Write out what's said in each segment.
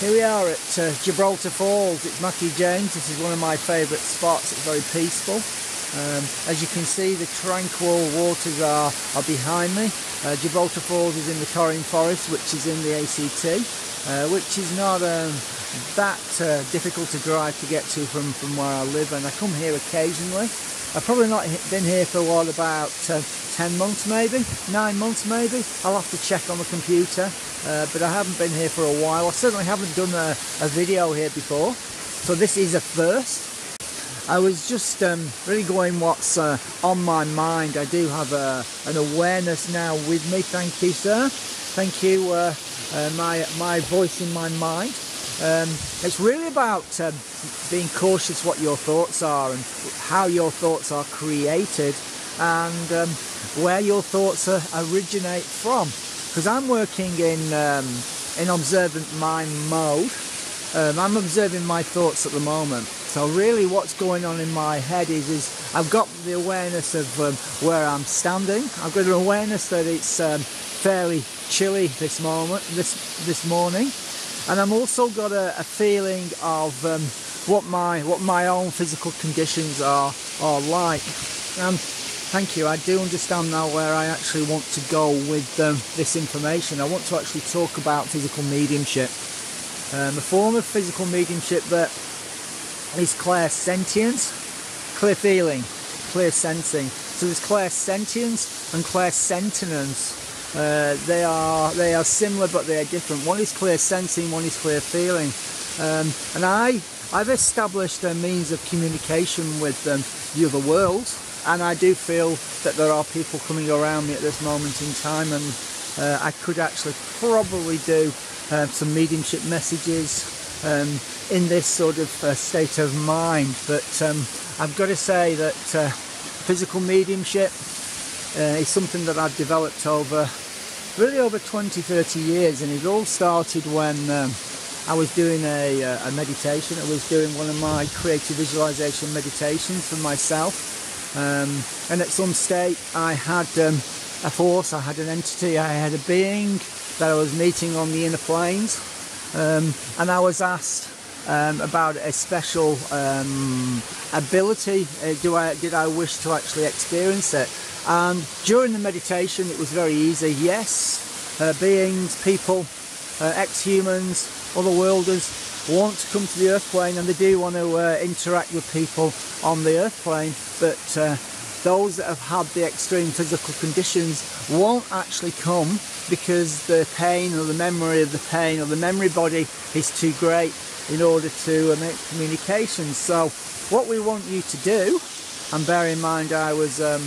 Here we are at uh, Gibraltar Falls. It's Matthew James. This is one of my favourite spots. It's very peaceful. Um, as you can see, the tranquil waters are, are behind me. Uh, Gibraltar Falls is in the Corin Forest, which is in the ACT, uh, which is not um, that uh, difficult to drive to get to from, from where I live. And I come here occasionally. I've probably not been here for what about uh, 10 months maybe, 9 months maybe. I'll have to check on the computer uh, but I haven't been here for a while. I certainly haven't done a, a video here before, so this is a first. I was just um, really going what's uh, on my mind. I do have a, an awareness now with me. Thank you, sir. Thank you, uh, uh my my voice in my mind. Um, it's really about um, being cautious what your thoughts are and how your thoughts are created and um, where your thoughts originate from because I'm working in um, in observant mind mode. Um, I'm observing my thoughts at the moment. So really, what's going on in my head is is I've got the awareness of um, where I'm standing. I've got an awareness that it's um, fairly chilly this moment, this this morning, and I'm also got a, a feeling of um, what my what my own physical conditions are are like. Um, Thank you. I do understand now where I actually want to go with um, this information. I want to actually talk about physical mediumship. Um, a form of physical mediumship that is clairsentience, clear feeling, clear sensing. So there's clear sentience and clairsentience. Uh, they are they are similar but they are different. One is clear sensing, one is clear feeling. Um, and I I've established a means of communication with um, the other world and I do feel that there are people coming around me at this moment in time and uh, I could actually probably do uh, some mediumship messages um, in this sort of uh, state of mind. But um, I've got to say that uh, physical mediumship uh, is something that I've developed over really over 20 30 years. And it all started when um, I was doing a, uh, a meditation. I was doing one of my creative visualization meditations for myself um, and at some state, I had um, a force, I had an entity, I had a being that I was meeting on the inner planes, um, and I was asked um, about a special um, ability. Uh, do I did I wish to actually experience it? And during the meditation, it was very easy. Yes, uh, beings, people, uh, ex-humans, other worlders want to come to the earth plane and they do want to uh, interact with people on the earth plane but uh, those that have had the extreme physical conditions won't actually come because the pain or the memory of the pain or the memory body is too great in order to uh, make communications so what we want you to do and bear in mind I was um,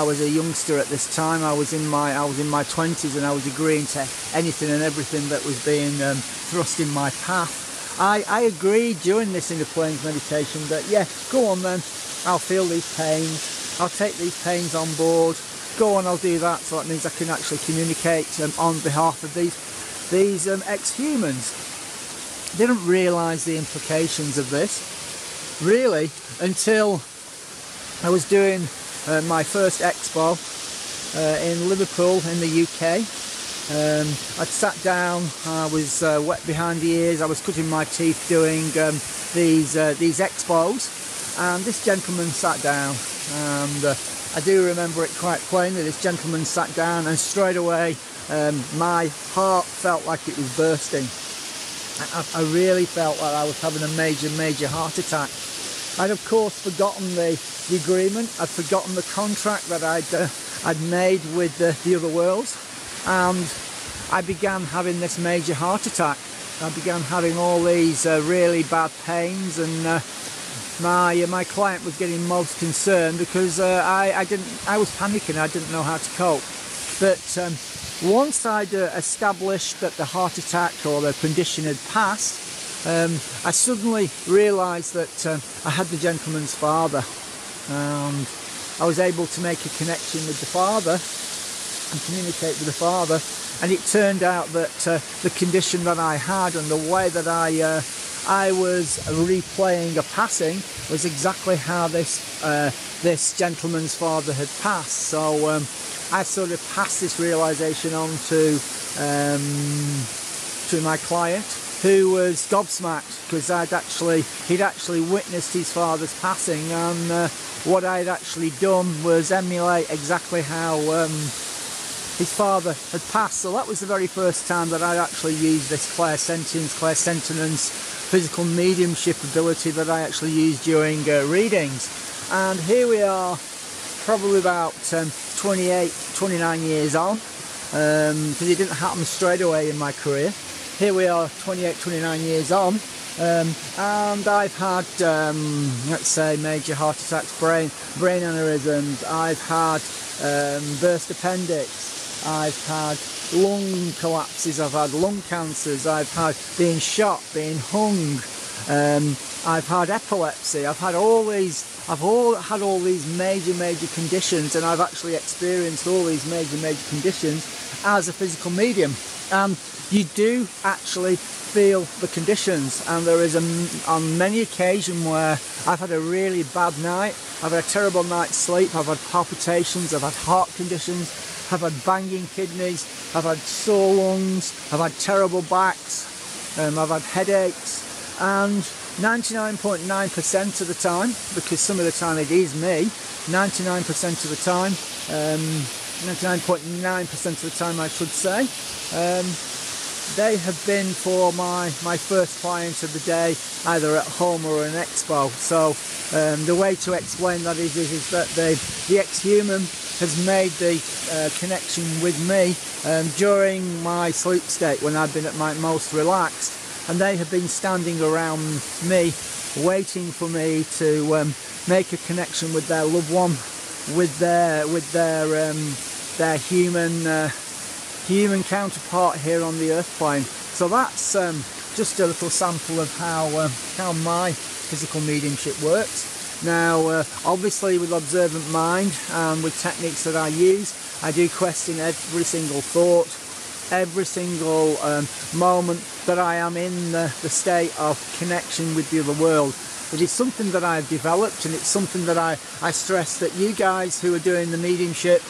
I was a youngster at this time I was in my I was in my 20s and I was agreeing to anything and everything that was being um, thrust in my path I, I agreed during this inner planes meditation that yeah, go on then, I'll feel these pains, I'll take these pains on board, go on, I'll do that. So that means I can actually communicate um, on behalf of these these um, ex-humans. Didn't realise the implications of this. Really until I was doing uh, my first expo uh, in Liverpool in the UK um, I'd sat down, I was uh, wet behind the ears, I was cutting my teeth doing um, these uh, these expos and this gentleman sat down and uh, I do remember it quite plainly, this gentleman sat down and straight away um, my heart felt like it was bursting. I, I, really felt like I was having a major, major heart attack. I'd of course forgotten the, the agreement, I'd forgotten the contract that I'd, uh, I'd made with the other worlds and I began having this major heart attack. I began having all these uh, really bad pains and uh, my uh, my client was getting most concerned because uh, I, I didn't I was panicking. I didn't know how to cope. But um, once I'd uh, established that the heart attack or the condition had passed um, I suddenly realized that um, I had the gentleman's father. And I was able to make a connection with the father and communicate with the father and it turned out that uh, the condition that I had and the way that I uh, I was replaying a passing was exactly how this uh, this gentleman's father had passed. So um, I sort of passed this realization on to um, to my client who was gobsmacked because I'd actually he'd actually witnessed his father's passing and uh, what I'd actually done was emulate exactly how um, his father had passed so that was the very first time that I actually used this clairsentience, clairsentience physical mediumship ability that I actually used during uh, readings. And here we are probably about um, 28 29 years on because um, it didn't happen straight away in my career. Here we are 28 29 years on um, and I've had um, let's say major heart attacks brain brain aneurysms. I've had um, burst appendix I've had lung collapses I've had lung cancers I've had being shot being hung um, I've had epilepsy I've had all these I've all had all these major major conditions and I've actually experienced all these major major conditions as a physical medium. And you do actually feel the conditions and there is a, on many occasions where I've had a really bad night I've had a terrible night's sleep I've had palpitations I've had heart conditions I've had banging kidneys I've had sore lungs I've had terrible backs um, I've had headaches and 99.9% of the time because some of the time it is me 99% of the time 99.9% um, percent of the time I should say um, they have been for my, my first client of the day, either at home or an expo. So um, the way to explain that is, is, is that they, the ex-human has made the uh, connection with me um, during my sleep state when I've been at my most relaxed and they have been standing around me waiting for me to um, make a connection with their loved one with their with their um, their human uh, human counterpart here on the earth plane. So that's um, just a little sample of how, uh, how my physical mediumship works. Now, uh, obviously with observant mind and with techniques that I use, I do question every single thought, every single um, moment that I am in the, the state of connection with the other world. It is something that I've developed and it's something that I, I stress that you guys who are doing the mediumship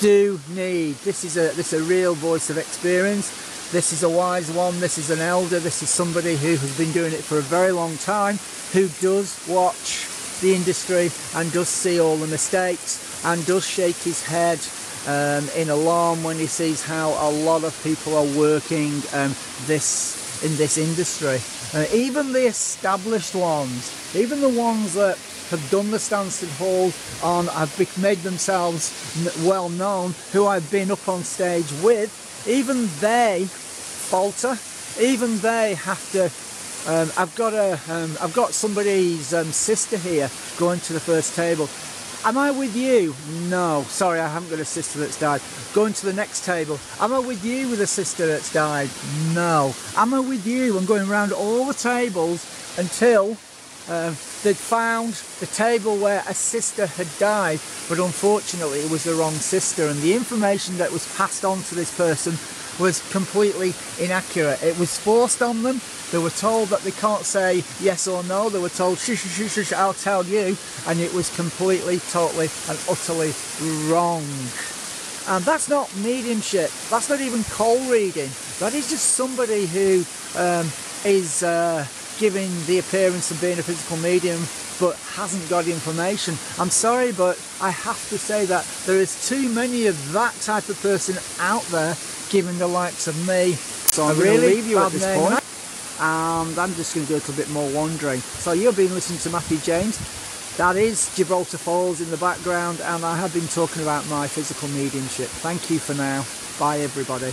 do need. This is a this is a real voice of experience. This is a wise one. This is an elder. This is somebody who has been doing it for a very long time, who does watch the industry and does see all the mistakes and does shake his head um, in alarm when he sees how a lot of people are working um, this in this industry. Uh, even the established ones, even the ones that have done the Stansted Hall and have made themselves well known, who I've been up on stage with, even they falter. Even they have to. Um, I've got a, um, I've got somebody's um, sister here going to the first table. Am I with you? No. Sorry, I haven't got a sister that's died. Going to the next table. Am I with you with a sister that's died? No. Am I with you? I'm going around all the tables until um, they'd found the table where a sister had died, but unfortunately it was the wrong sister, and the information that was passed on to this person was completely inaccurate. It was forced on them. They were told that they can't say yes or no. They were told, shush, shush, shush, I'll tell you. And it was completely, totally, and utterly wrong. And that's not mediumship. That's not even cold reading. That is just somebody who um, is. Uh, giving the appearance of being a physical medium but hasn't got information. I'm sorry, but I have to say that there is too many of that type of person out there giving the likes of me. So I'm really leave you at this point. And I'm just going to do a little bit more wandering. So you've been listening to Matthew James. That is Gibraltar Falls in the background, and I have been talking about my physical mediumship. Thank you for now. Bye, everybody.